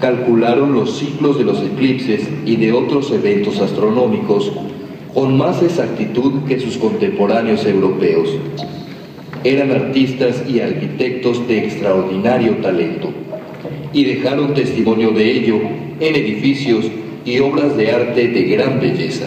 calcularon los ciclos de los eclipses y de otros eventos astronómicos con más exactitud que sus contemporáneos europeos. Eran artistas y arquitectos de extraordinario talento y dejaron testimonio de ello en edificios y obras de arte de gran belleza.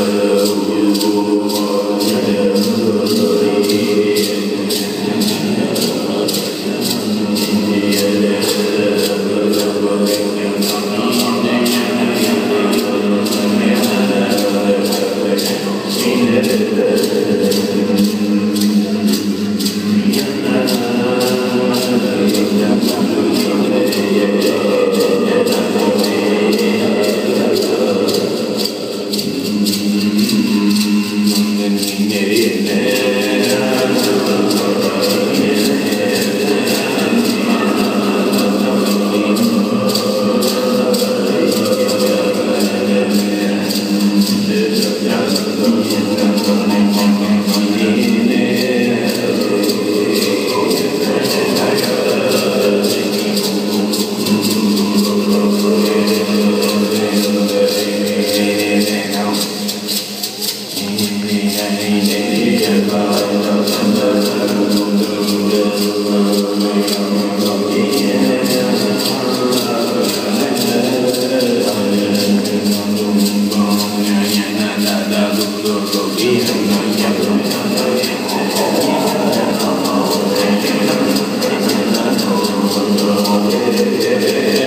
uh, Yeah.